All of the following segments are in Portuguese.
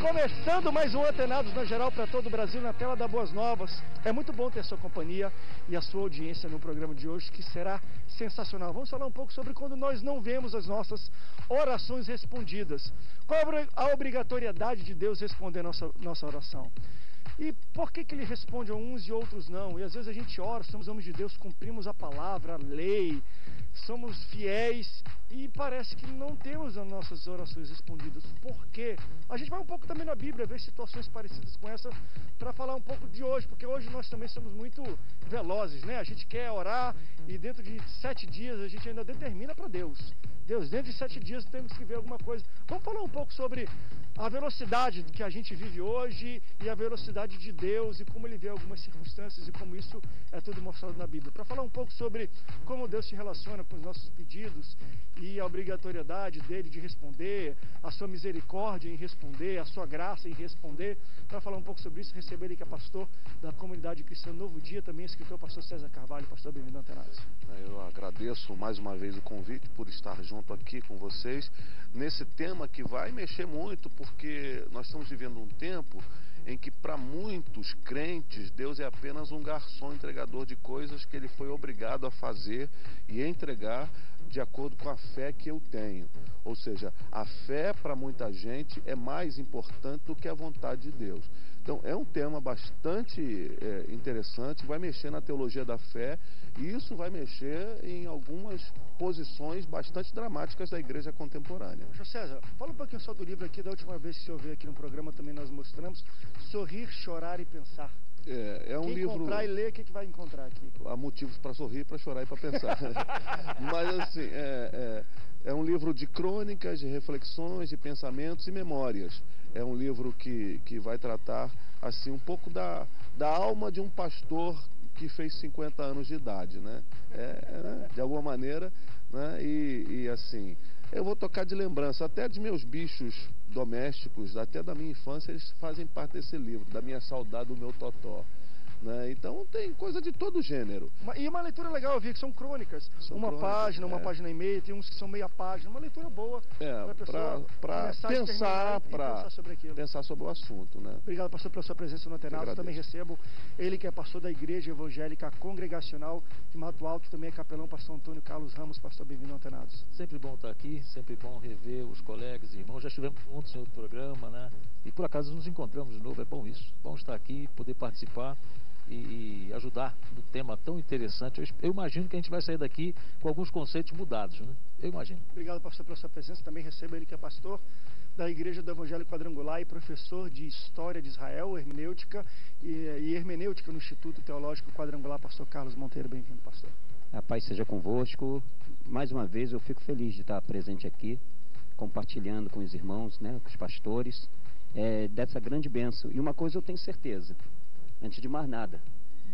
começando mais um Antenados na Geral para todo o Brasil na tela da Boas Novas. É muito bom ter a sua companhia e a sua audiência no programa de hoje, que será sensacional. Vamos falar um pouco sobre quando nós não vemos as nossas orações respondidas. Qual a obrigatoriedade de Deus responder nossa, nossa oração? E por que, que ele responde a uns e outros não? E às vezes a gente ora, somos homens de Deus, cumprimos a palavra, a lei, somos fiéis e parece que não temos as nossas orações respondidas. Por quê? A gente vai um pouco também na Bíblia ver situações parecidas com essa para falar um pouco de hoje, porque hoje nós também somos muito velozes, né? A gente quer orar e dentro de sete dias a gente ainda determina para Deus. Deus, dentro de sete dias temos que ver alguma coisa. Vamos falar um pouco sobre a velocidade que a gente vive hoje e a velocidade de Deus e como ele vê algumas circunstâncias e como isso é tudo mostrado na Bíblia. Para falar um pouco sobre como Deus se relaciona com os nossos pedidos e a obrigatoriedade dele de responder, a sua misericórdia em responder, a sua graça em responder. Para falar um pouco sobre isso, receber que é pastor da comunidade cristã Novo Dia, também escritor pastor César Carvalho. Pastor, bem-vindo ao Antenados. Eu agradeço mais uma vez o convite por estar junto aqui com vocês nesse tema que vai mexer muito, porque nós estamos vivendo um tempo em que para muitos crentes Deus é apenas um garçom entregador de coisas que ele foi obrigado a fazer e entregar de acordo com a fé que eu tenho. Ou seja, a fé para muita gente é mais importante do que a vontade de Deus. Então é um tema bastante é, interessante, vai mexer na teologia da fé e isso vai mexer em algumas posições bastante dramáticas da igreja contemporânea. José César, fala um pouquinho só do livro aqui, da última vez que você ouviu aqui no programa também nós mostramos, Sorrir, Chorar e Pensar. É, é um Quem livro. comprar e ler, o que, que vai encontrar aqui? Há motivos para sorrir, para chorar e para pensar. Mas assim, é, é, é, um livro de crônicas, de reflexões, de pensamentos e memórias. É um livro que, que vai tratar assim um pouco da, da alma de um pastor que fez 50 anos de idade, né? É, né? De alguma maneira, né? E, e assim, eu vou tocar de lembrança, até de meus bichos domésticos, até da minha infância, eles fazem parte desse livro, da minha saudade do meu totó. Né? Então tem coisa de todo gênero. E uma leitura legal, eu vi que são crônicas. São uma crônicas, página, uma é. página e meia, tem uns que são meia página. Uma leitura boa é, para pensar, para pensar. Pensar sobre o assunto. Né? Obrigado, pastor, pela sua presença no Atenato. Também recebo ele que é pastor da Igreja Evangélica Congregacional de Mato Alto, também é capelão, pastor Antônio Carlos Ramos, pastor, bem-vindo ao Atenados. Sempre bom estar aqui, sempre bom rever os colegas e irmãos. Já estivemos juntos em outro programa, né? E por acaso nos encontramos de novo, é bom isso. Bom estar aqui, poder participar e, e ajudar no tema tão interessante. Eu, eu, imagino que a gente vai sair daqui com alguns conceitos mudados, né? Eu imagino. Obrigado, pastor, pela sua presença. Também recebo ele que é pastor da Igreja do Evangelho Quadrangular e professor de História de Israel, Hermenêutica e, e Hermenêutica no Instituto Teológico Quadrangular, pastor Carlos Monteiro. Bem-vindo, pastor. A paz seja convosco. Mais uma vez eu fico feliz de estar presente aqui, compartilhando com os irmãos, né, com os pastores, é, dessa grande bênção. E uma coisa eu tenho certeza, Antes de mais nada,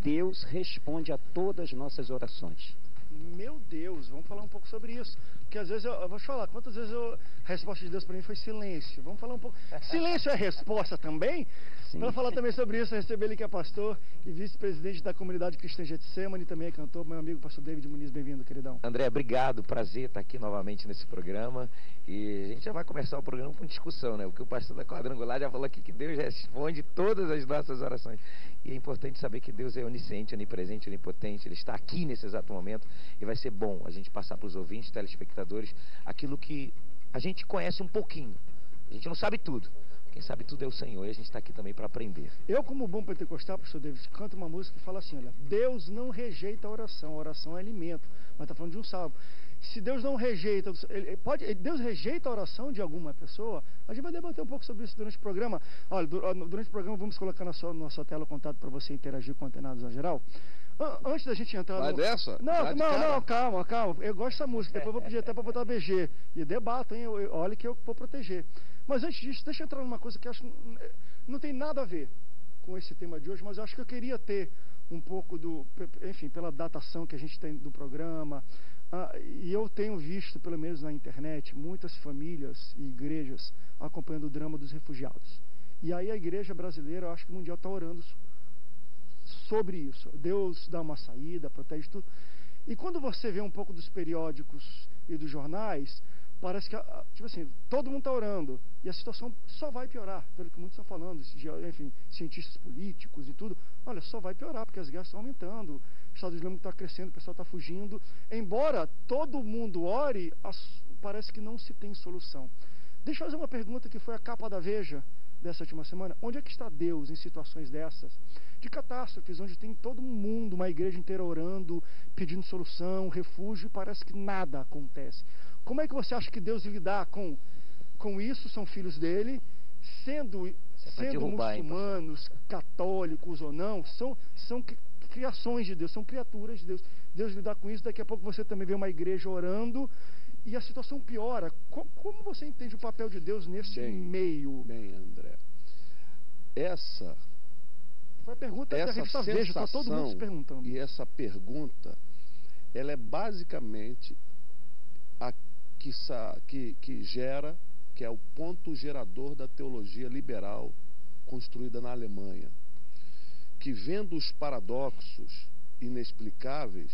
Deus responde a todas as nossas orações. Meu Deus, vamos falar um pouco sobre isso. Porque às vezes eu, eu vou te falar, quantas vezes eu, a resposta de Deus para mim foi silêncio. Vamos falar um pouco. Silêncio é resposta também? Para falar também sobre isso, eu recebi ele que é pastor e vice-presidente da comunidade cristã Getsemane, também é cantor, meu amigo pastor David Muniz, bem-vindo, queridão. André, obrigado, prazer estar aqui novamente nesse programa. E a gente já vai começar o programa com discussão, né? O que o pastor da Quadrangular já falou aqui que Deus responde todas as nossas orações. E é importante saber que Deus é onisciente, onipresente, onipotente. Ele está aqui nesse exato momento e vai ser bom a gente passar para os ouvintes, telespectadores, aquilo que a gente conhece um pouquinho. A gente não sabe tudo. Quem sabe tudo é o Senhor e a gente está aqui também para aprender. Eu, como bom pentecostal, pastor David, canto uma música que fala assim: olha, Deus não rejeita a oração, a oração é alimento. Mas está falando de um salvo se Deus não rejeita, ele pode, Deus rejeita a oração de alguma pessoa, a gente vai debater um pouco sobre isso durante o programa. Olha, durante o programa vamos colocar na sua, na sua tela o contato para você interagir com antenados na geral. Antes da gente entrar Vai no... dessa? Não, Vai não, não, calma, calma. Eu gosto dessa música. Depois eu vou pedir até para botar BG. E debato, hein? Olha que eu vou proteger. Mas antes disso, deixa eu entrar numa coisa que eu acho não tem nada a ver com esse tema de hoje, mas eu acho que eu queria ter um pouco do, enfim, pela datação que a gente tem do programa, ah, e eu tenho visto, pelo menos na internet, muitas famílias e igrejas acompanhando o drama dos refugiados. E aí a igreja brasileira, eu acho que mundial está orando sobre isso. Deus dá uma saída, protege tudo. E quando você vê um pouco dos periódicos e dos jornais, parece que, ah, tipo assim, todo mundo está orando e a situação só vai piorar, pelo que muitos estão falando, enfim, cientistas políticos e tudo. Olha, só vai piorar porque as guerras estão aumentando, Estado Islâmico está crescendo, o pessoal está fugindo. Embora todo mundo ore, parece que não se tem solução. Deixa eu fazer uma pergunta que foi a capa da Veja dessa última semana. Onde é que está Deus em situações dessas? De catástrofes, onde tem todo mundo, uma igreja inteira orando, pedindo solução, refúgio, e parece que nada acontece. Como é que você acha que Deus lidar com, com isso? São filhos dele, sendo, sendo muçulmanos, católicos ou não, são, são criações de Deus, são criaturas de Deus. Deus lidar com isso, daqui a pouco você também vê uma igreja orando e a situação piora. Como, você entende o papel de Deus nesse bem, meio? Bem, André. Essa. Foi a pergunta essa da revista Veja, está todo mundo se perguntando. E essa pergunta, ela é basicamente a que, que, que gera, que é o ponto gerador da teologia liberal construída na Alemanha. Que vendo os paradoxos inexplicáveis,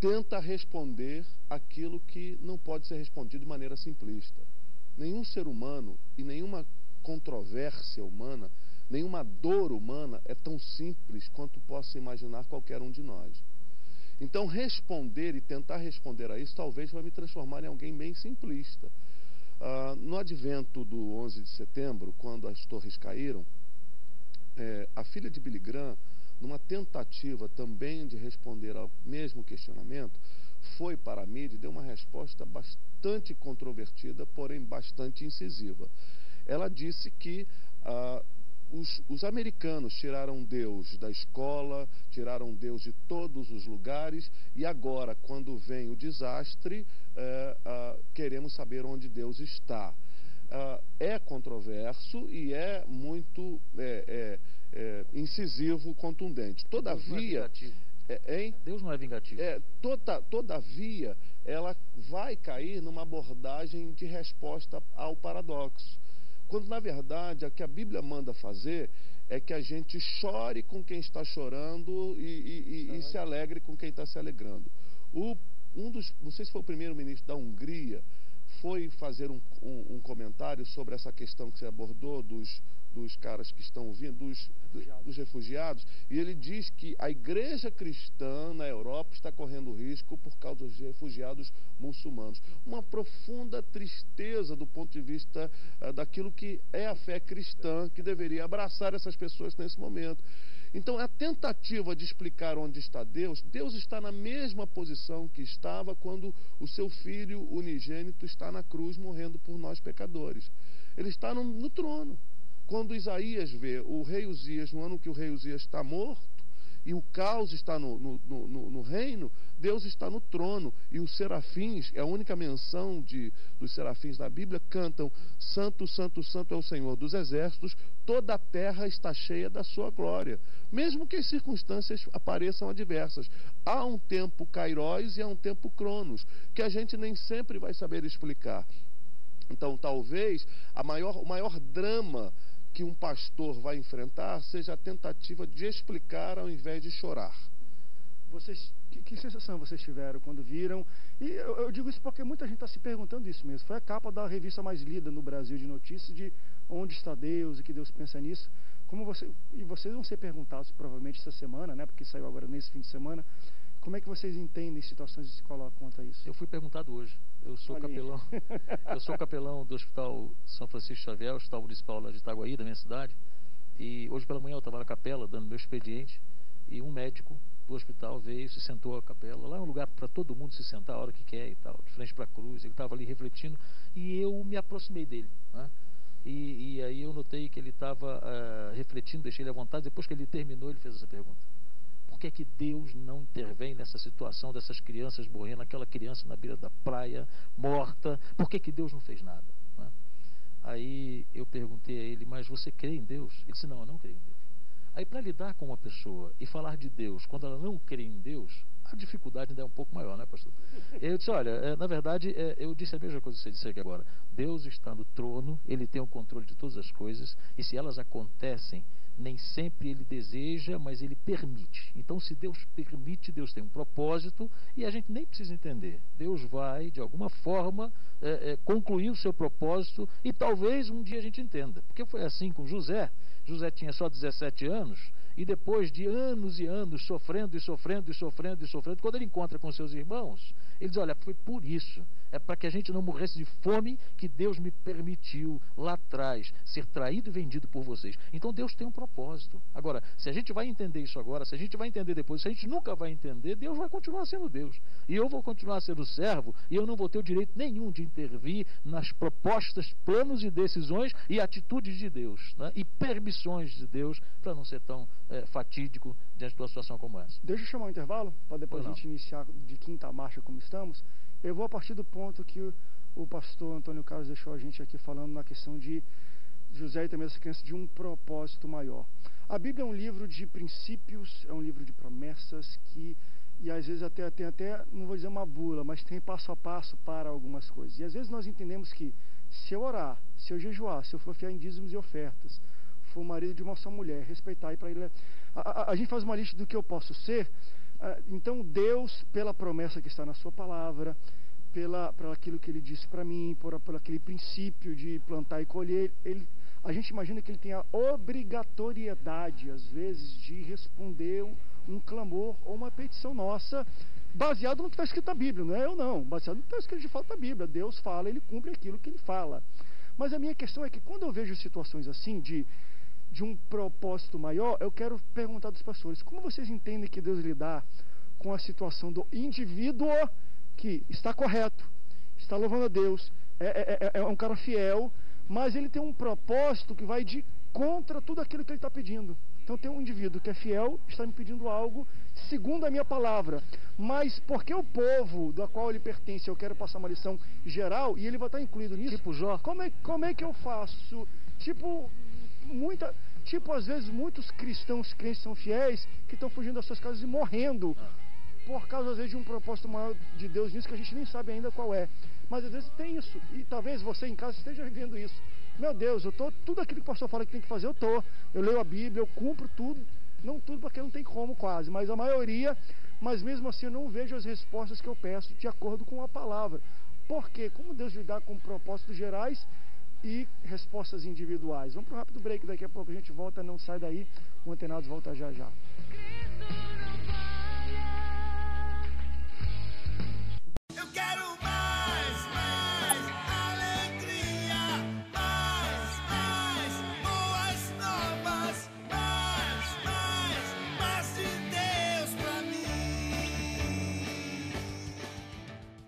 tenta responder aquilo que não pode ser respondido de maneira simplista. Nenhum ser humano e nenhuma controvérsia humana, nenhuma dor humana é tão simples quanto possa imaginar qualquer um de nós. Então, responder e tentar responder a isso talvez vai me transformar em alguém bem simplista. Uh, no advento do 11 de setembro, quando as torres caíram, é, a filha de Billy Graham numa tentativa também de responder ao mesmo questionamento, foi para a mídia e deu uma resposta bastante controvertida, porém bastante incisiva. Ela disse que ah, os, os, americanos tiraram Deus da escola, tiraram Deus de todos os lugares, e agora, quando vem o desastre, eh, ah, queremos saber onde Deus está. Ah, é controverso e é muito. É, é, é, incisivo, contundente. Todavia, Deus não é, é, Deus não é vingativo. É, toda, todavia, ela vai cair numa abordagem de resposta ao paradoxo. Quando, na verdade, o que a Bíblia manda fazer é que a gente chore com quem está chorando e, e, e, e se alegre com quem está se alegrando. O, um dos, não sei se foi o primeiro-ministro da Hungria, foi fazer um, um, um, comentário sobre essa questão que você abordou dos, dos caras que estão vindo, dos, refugiados. dos refugiados, e ele diz que a igreja cristã na Europa está correndo risco por causa dos refugiados muçulmanos. Uma profunda tristeza do ponto de vista uh, daquilo que é a fé cristã, que deveria abraçar essas pessoas nesse momento. Então, a tentativa de explicar onde está Deus, Deus está na mesma posição que estava quando o seu filho unigênito está na cruz morrendo por nós pecadores. Ele está no, no trono. Quando Isaías vê o rei Uzias, no ano que o rei Uzias está morto, e o caos está no, no, no, no, reino, Deus está no trono. E os serafins, é a única menção de, dos serafins na Bíblia, cantam: Santo, Santo, Santo é o Senhor dos exércitos, toda a terra está cheia da sua glória. Mesmo que as circunstâncias apareçam adversas. Há um tempo kairóis e há um tempo cronos, que a gente nem sempre vai saber explicar. Então, talvez a maior, o maior drama que um pastor vai enfrentar seja a tentativa de explicar ao invés de chorar. Vocês, que, que sensação vocês tiveram quando viram? E eu, eu digo isso porque muita gente está se perguntando isso mesmo. Foi a capa da revista mais lida no Brasil de notícias de onde está Deus e que Deus pensa nisso. Como você, e vocês vão ser perguntados provavelmente essa semana, né? Porque saiu agora nesse fim de semana. Como é que vocês entendem situações e se colocam contra isso? Eu fui perguntado hoje. Eu sou Olha capelão. eu sou capelão do Hospital São Francisco Xavier, Hospital Municipal lá de Itaguaí, da minha cidade. E hoje pela manhã eu estava na capela dando meu expediente e um médico do hospital veio, se sentou à capela. Lá é um lugar para todo mundo se sentar a hora que quer e tal, de frente para a cruz. Ele estava ali refletindo e eu me aproximei dele. Né? E, e, aí eu notei que ele estava uh, refletindo, deixei ele à vontade. Depois que ele terminou, ele fez essa pergunta que é que Deus não intervém nessa situação dessas crianças morrendo, aquela criança na beira da praia, morta? Por que, que Deus não fez nada? Né? Aí eu perguntei a ele, mas você crê em Deus? Ele disse, não, eu não creio em Deus. Aí para lidar com uma pessoa e falar de Deus quando ela não crê em Deus, a dificuldade ainda é um pouco maior, né, pastor? Eu disse, olha, é, na verdade, é, eu disse a mesma coisa que você disse aqui agora. Deus está no trono, Ele tem o controle de todas as coisas, e se elas acontecem nem sempre ele deseja, mas ele permite. Então, se Deus permite, Deus tem um propósito e a gente nem precisa entender. Deus vai, de alguma forma, é, é, concluir o seu propósito e talvez um dia a gente entenda. Porque foi assim com José. José tinha só 17 anos e depois de anos e anos sofrendo e sofrendo e sofrendo e sofrendo, quando ele encontra com seus irmãos, ele diz: Olha, foi por isso, é para que a gente não morresse de fome que Deus me permitiu lá atrás ser traído e vendido por vocês. Então Deus tem um propósito. Agora, se a gente vai entender isso agora, se a gente vai entender depois, se a gente nunca vai entender, Deus vai continuar sendo Deus. E eu vou continuar sendo servo e eu não vou ter o direito nenhum de intervir nas propostas, planos e decisões e atitudes de Deus né? e permissões de Deus para não ser tão é, fatídico diante de uma situação como essa. Deixa eu chamar o um intervalo, para depois a gente iniciar de quinta marcha como estamos. Eu vou a partir do ponto que o, pastor Antônio Carlos deixou a gente aqui falando na questão de José e também essa criança de um propósito maior. A Bíblia é um livro de princípios, é um livro de promessas que e às vezes até tem até não vou dizer uma bula, mas tem passo a passo para algumas coisas. E às vezes nós entendemos que se eu orar, se eu jejuar, se eu for fiar em dízimos e ofertas, for marido de uma só mulher, respeitar e para ele. A, a, a, gente faz uma lista do que eu posso ser. Ah, então, Deus, pela promessa que está na Sua palavra, pela, pela aquilo que Ele disse para mim, por, por aquele princípio de plantar e colher, ele, a gente imagina que Ele tem a obrigatoriedade, às vezes, de responder um, um clamor ou uma petição nossa baseado no que está escrito na Bíblia, não é eu não, baseado no que está escrito de fato na Bíblia. Deus fala, ele cumpre aquilo que ele fala. Mas a minha questão é que quando eu vejo situações assim de de um propósito maior, eu quero perguntar dos pastores: como vocês entendem que Deus lidar com a situação do indivíduo que está correto, está louvando a Deus, é, é, é, é um cara fiel, mas ele tem um propósito que vai de contra tudo aquilo que ele está pedindo. Então tem um indivíduo que é fiel, está me pedindo algo segundo a minha palavra. Mas porque o povo do qual ele pertence, eu quero passar uma lição geral, e ele vai estar incluído nisso. Tipo Jó. Como é, como é que eu faço? Tipo, muita, tipo, às vezes muitos cristãos crentes são fiéis que estão fugindo das suas casas e morrendo por causa, às vezes, de um propósito maior de Deus nisso que a gente nem sabe ainda qual é. Mas às vezes tem isso. E talvez você em casa esteja vivendo isso. Meu Deus, eu tô, tudo aquilo que o pastor fala que tem que fazer, eu tô. Eu leio a Bíblia, eu cumpro tudo. Não tudo porque não tem como quase, mas a maioria. Mas mesmo assim eu não vejo as respostas que eu peço de acordo com a palavra. Por quê? Como Deus lidar com propósitos gerais e respostas individuais. Vamos para um rápido break, daqui a pouco a gente volta, não sai daí, o Antenados volta já já.